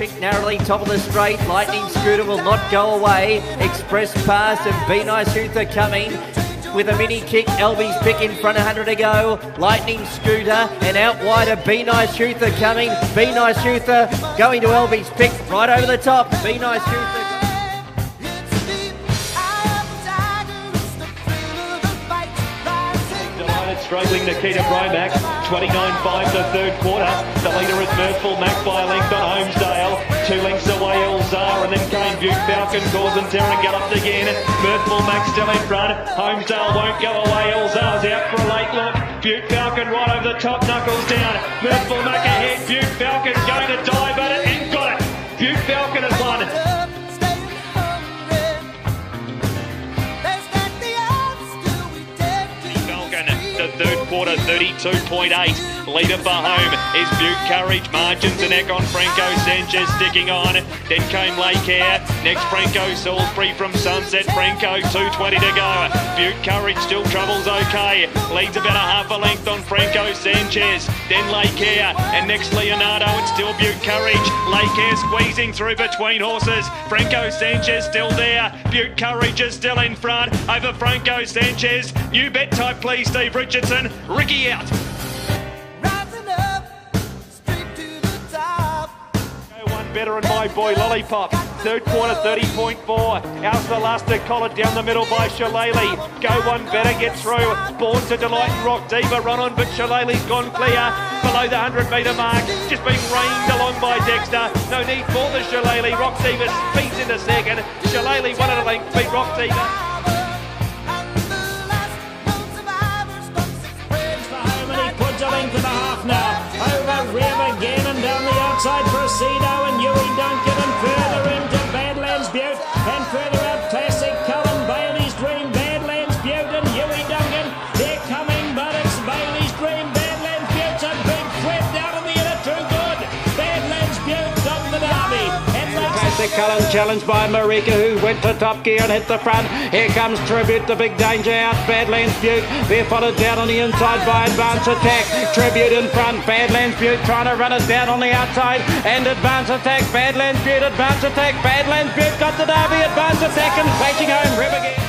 Pick narrowly, top of the straight. Lightning Scooter will not go away. Express pass and Be Nice Uther coming with a mini kick. Elby's pick in front, 100 to go. Lightning Scooter and out wider. Be Nice Uther coming. Be Nice Uther going to Elby's pick right over the top. Be Nice Uther. Struggling Nikita Bromack. 29-5 the third quarter. The leader is Mirthful Mac by a length on Holmesdale. Two lengths away Elzar and then came Butte Falcon causing Terran galloped again. Mirthful Mac still in front. Holmesdale won't go away. Elzar's out for a late look. Butte Falcon right over the top, knuckles down. Mirthful Mac ahead. Butte Falcon going to dive third 32.8. Leader for home is Butte Courage. Margins and neck on Franco Sanchez sticking on. Then came Lake Air. Next Franco Salisbury from Sunset. Franco 220 to go. Butte Courage still travels okay. Leads about a half a length on Franco Sanchez. Then Lake Air. And next Leonardo. It's still Butte Courage. Lake Air squeezing through between horses. Franco Sanchez still there. Butte Courage is still in front over Franco Sanchez. New bet type, please, Steve Richardson. Ricky out. Better and my boy Lollipop. Third quarter, 30.4. How's the last, Luster collared down the middle by Shillelagh. Go one better, get through. Born to Delight and Rock Diva run on, but Shillelagh's gone clear. Below the 100 metre mark, just being reined along by Dexter. No need for the Shillelagh. Rock Diva speeds into second. Shillelagh one at a length, beat Rock Diva. Cullen challenged by Marika who went to top gear and hit the front. Here comes Tribute, the big danger out. Badlands Butte. They're followed down on the inside by Advance Attack. Tribute in front. Badlands Butte trying to run it down on the outside. And Advance Attack. Badlands Butte. Advance Attack. Badlands Butte got the derby. Advance Attack and bashing home Rib again.